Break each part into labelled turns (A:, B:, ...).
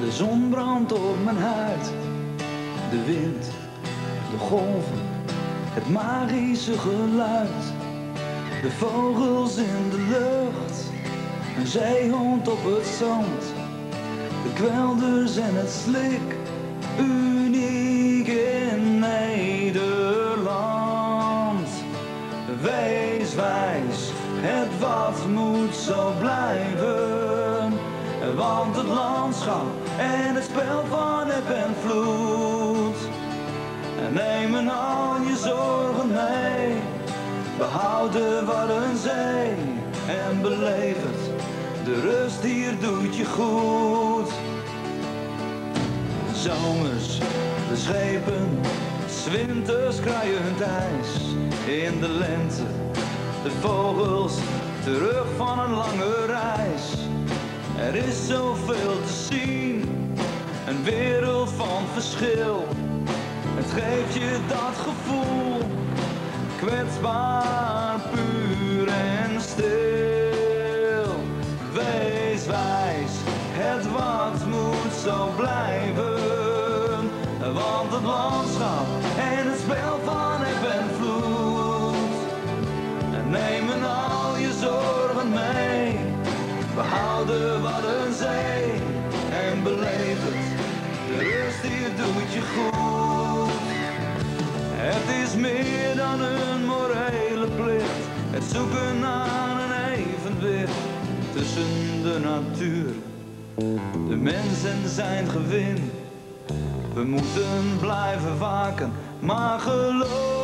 A: De zon brandt op mijn huid. De wind, de golven, het magische geluid. De vogels in de lucht, een zeehond op het zand. De kwelders en het slik, uniek in Nederland. Wees wijs, het wat moet zo blijven. Want het landschap en het spel van eb en vloed. Nemen al je zorgen mee. Behoud de Waddenzee en beleef het. De rust hier doet je goed. Zomers, de schepen, zwinters kruiend ijs. In de lente, de vogels, terug van een lange reis. Er is zoveel te zien, een wereld van verschil. Het geeft je dat gevoel, kwetsbaar, puur en stil. Wees wijs, het wat moet zo blijven. Want het landschap en het spel van eb en vloed. Nemen al je zorgen mee. Wat een zee en beleef het. De rust hier doet je goed. Het is meer dan een morele plicht. Het zoeken naar een evenwicht tussen de natuur, de mens en zijn gewin. We moeten blijven waken, maar geloof.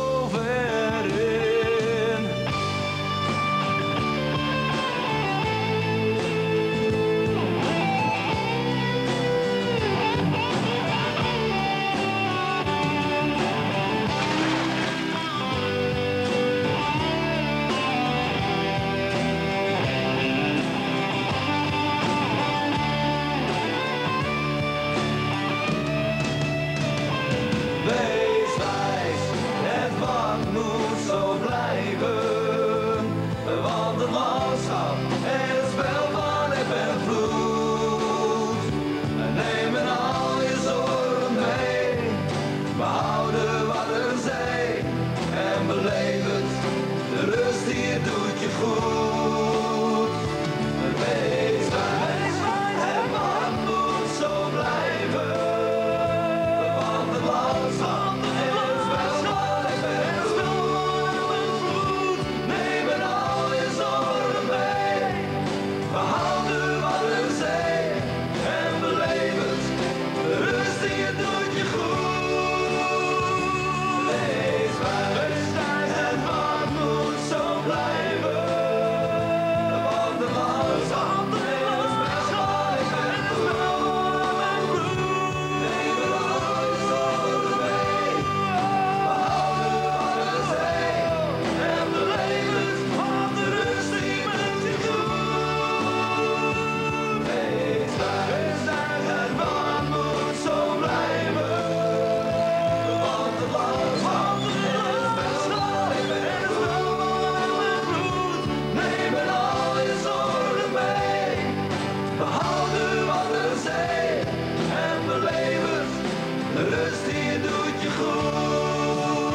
A: Rust hier doet je goed.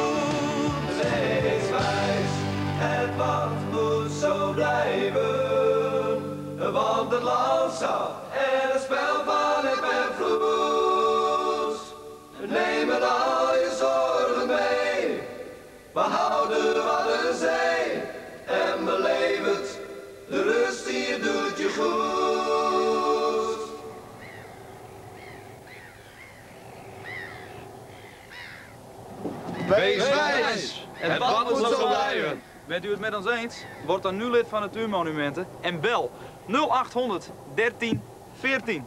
A: Wees wijs, het wat moet zo blijven. Want het landschap en het spel van eb en vloed. Nemen al je zorgen mee.
B: Wees wijs! Het wat moet zo blijven.
C: Bent u het met ons eens? Word dan nu lid van het Uurmonumenten en bel 0800 13 14.